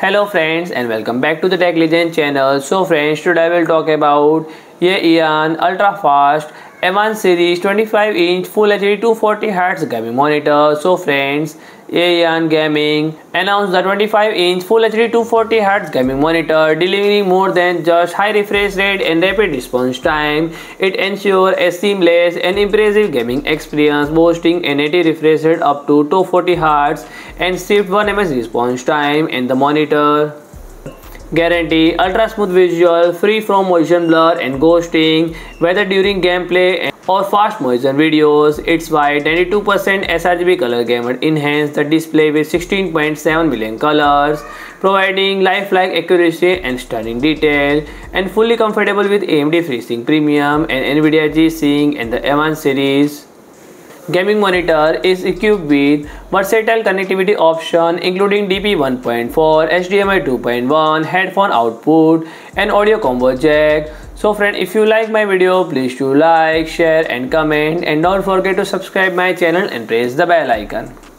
Hello friends and welcome back to the Tech Legend channel. So friends today I will talk about YEYIAN Ultra Fast M1 series 25 inch Full HD 240Hz gaming monitor. So friends YEYIAN Gaming announced the 25 inch Full HD 240Hz gaming monitor delivering more than just high refresh rate and rapid response time. It ensures a seamless and impressive gaming experience boasting a native refresh rate up to 240Hz and shift 1 ms response time and the monitor Guarantee ultra smooth visual, free from motion blur and ghosting, whether during gameplay or fast motion videos. Its wide 92% sRGB color gamut enhance the display with 16.7 million colors, providing lifelike accuracy and stunning detail, and fully compatible with AMD FreeSync Premium and NVIDIA G-Sync and the M1 series gaming monitor is equipped with versatile connectivity option including DP 1.4, HDMI 2.1, headphone output and audio combo jack. So friend if you like my video please do like, share and comment and don't forget to subscribe my channel and press the bell icon.